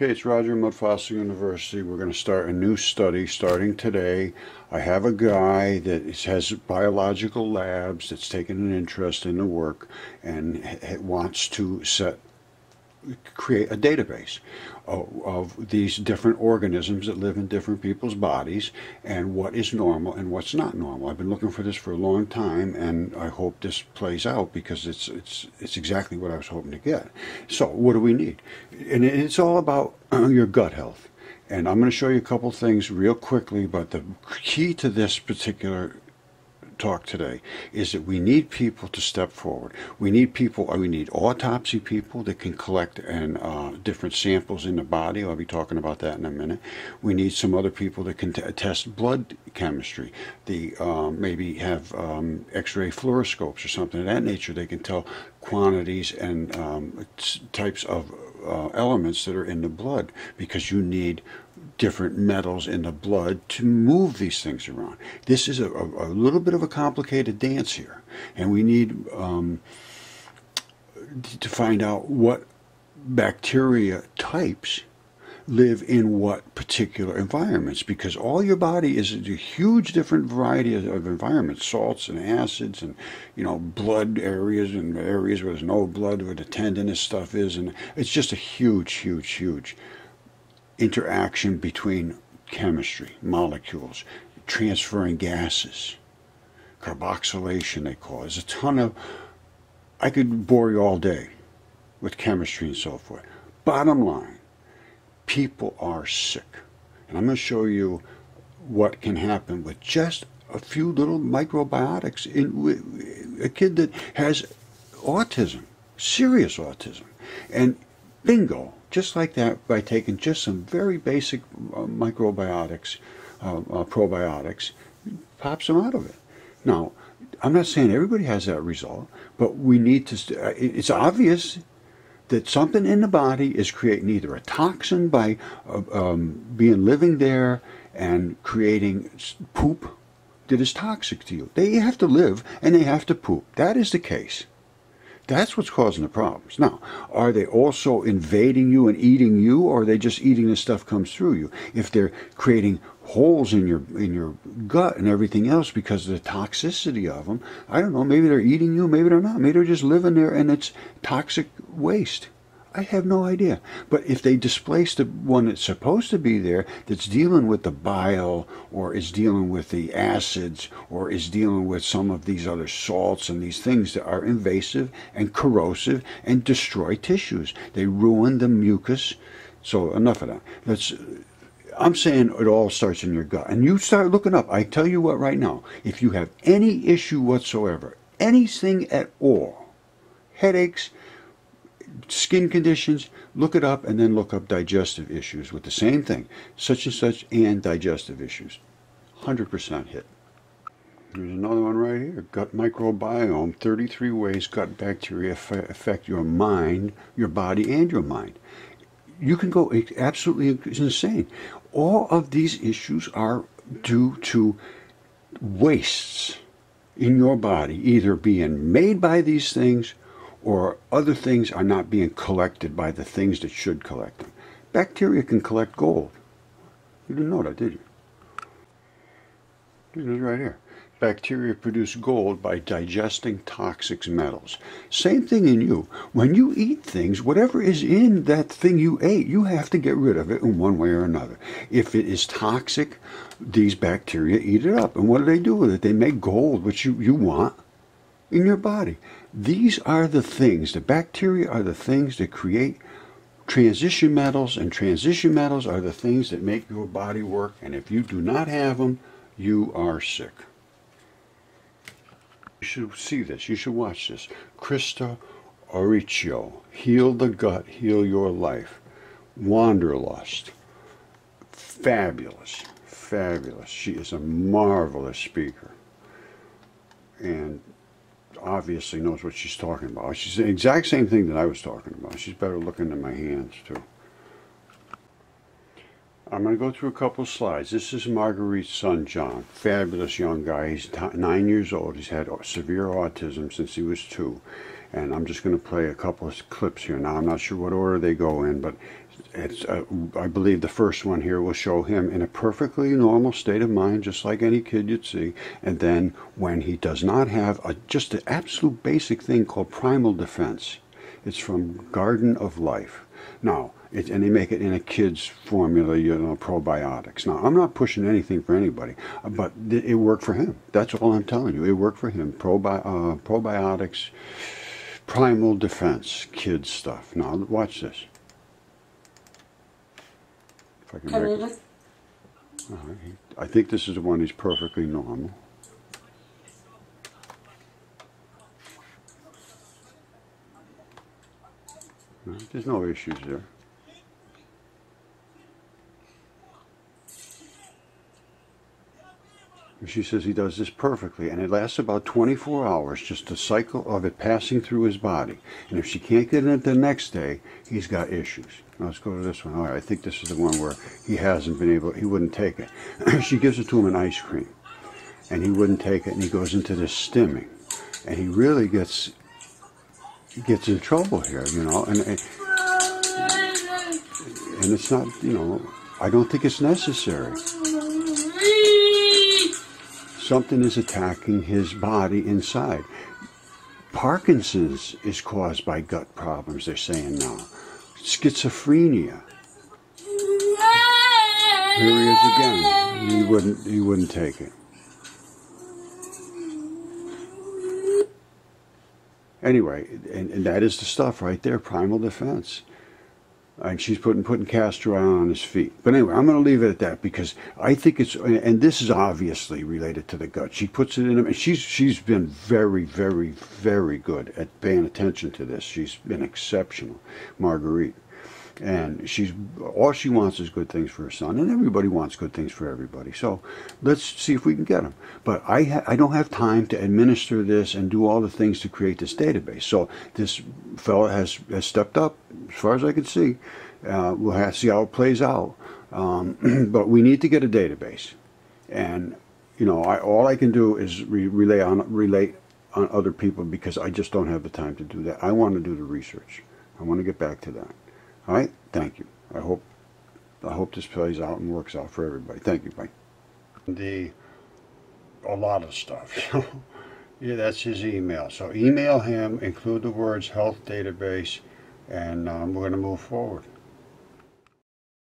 Okay, it's Roger Mudfossil University. We're going to start a new study starting today. I have a guy that has biological labs that's taken an interest in the work and wants to set create a database of, these different organisms that live in different people's bodies and what is normal and what's not normal. I've been looking for this for a long time and I hope this plays out because it's it's it's exactly what I was hoping to get. So what do we need? And it's all about uh, your gut health. And I'm going to show you a couple things real quickly, but the key to this particular talk today is that we need people to step forward. We need people, we need autopsy people that can collect and uh, different samples in the body. I'll be talking about that in a minute. We need some other people that can test blood chemistry. The um, maybe have um, X-ray fluoroscopes or something of that nature. They can tell quantities and um, types of uh, elements that are in the blood because you need different metals in the blood to move these things around. This is a, a, a little bit of a complicated dance here, and we need um, to find out what bacteria types live in what particular environments because all your body is a huge different variety of, environments salts and acids and you know blood areas and areas where there's no blood where the tendinous stuff is and it's just a huge huge huge interaction between chemistry molecules transferring gases carboxylation they call it. a ton of i could bore you all day with chemistry and so forth bottom line people are sick. And I'm going to show you what can happen with just a few little microbiotics in a kid that has autism, serious autism. And bingo, just like that, by taking just some very basic uh, microbiotics, uh, uh, probiotics, pops them out of it. Now, I'm not saying everybody has that result, but we need to, uh, it's obvious that something in the body is creating either a toxin by uh, um, being living there and creating poop that is toxic to you. They have to live and they have to poop. That is the case. That's what's causing the problems. Now, are they also invading you and eating you, or are they just eating the stuff comes through you? If they're creating holes in your in your gut and everything else because of the toxicity of them, I don't know. Maybe they're eating you, maybe they're not. Maybe they're just living there and it's toxic waste. I have no idea. But if they displace the one that's supposed to be there, that's dealing with the bile, or is dealing with the acids, or is dealing with some of these other salts and these things that are invasive and corrosive and destroy tissues, they ruin the mucus. So enough of that. Let's. I'm saying it all starts in your gut, and you start looking up. I tell you what, right now, if you have any issue whatsoever, anything at all, headaches skin conditions, look it up and then look up digestive issues with the same thing, such and such and digestive issues. 100% hit. There's another one right here gut microbiome 33 ways gut bacteria affect your mind, your body, and your mind. You can go absolutely insane. All of these issues are due to wastes in your body, either being made by these things or other things are not being collected by the things that should collect them. Bacteria can collect gold. You didn't know that, did you? It is right here. Bacteria produce gold by digesting toxic metals. Same thing in you. When you eat things, whatever is in that thing you ate, you have to get rid of it in one way or another. If it is toxic, these bacteria eat it up. And what do they do with it? They make gold, which you, you want in your body. These are the things, the bacteria are the things that create transition metals, and transition metals are the things that make your body work. And if you do not have them, you are sick. You should see this. You should watch this. Krista Auricchio, Heal the Gut, Heal Your Life. Wanderlust. Fabulous. Fabulous. She is a marvelous speaker. And obviously knows what she's talking about. She's the exact same thing that I was talking about. She's better looking at my hands, too. I'm going to go through a couple slides. This is Marguerite's son, John. Fabulous young guy. He's nine years old. He's had severe autism since he was two. And I'm just going to play a couple of clips here. Now, I'm not sure what order they go in, but it's, uh, I believe the first one here will show him in a perfectly normal state of mind, just like any kid you'd see. And then when he does not have a, just an absolute basic thing called primal defense, it's from Garden of Life. Now, it, and they make it in a kid's formula, you know, probiotics. Now, I'm not pushing anything for anybody, but it worked for him. That's all I'm telling you. It worked for him. Probi- uh, probiotics, primal defense, kid stuff. Now, watch this. If I can make it. I think this is the one he's perfectly normal. There's no issues there. She says he does this perfectly, and it lasts about 24 hours, just a cycle of it passing through his body. And if she can't get it the next day, he's got issues. Now let's go to this one. All right, I think this is the one where he hasn't been able, he wouldn't take it. she gives it to him in ice cream, and he wouldn't take it, and he goes into this stimming. And he really gets gets in trouble here, you know, and and it's not, you know, I don't think it's necessary. Something is attacking his body inside. Parkinson's is caused by gut problems, they're saying now. Schizophrenia. Here he is again. He wouldn't he wouldn't take it. Anyway, and, and that is the stuff right there, primal defense and she's putting putting castor oil on his feet. But anyway, I'm going to leave it at that because I think it's and this is obviously related to the gut. She puts it in him, and she's she's been very, very, very good at paying attention to this. She's been exceptional, Marguerite. And she's all she wants is good things for her son, and everybody wants good things for everybody. So let's see if we can get them. But I ha- I don't have time to administer this and do all the things to create this database. So this fellow has has stepped up, as far as I can see. Uh, we'll have to see how it plays out. Um, but we need to get a database, and you know, I, all I can do is re- relay on relate on other people because I just don't have the time to do that. I want to do the research. I want to get back to that. All right. Thank you. I hope I hope this plays out and works out for everybody. Thank you. Bye. The a lot of stuff. yeah, that's his email. So email him, include the words health database, and um, we're going to move forward.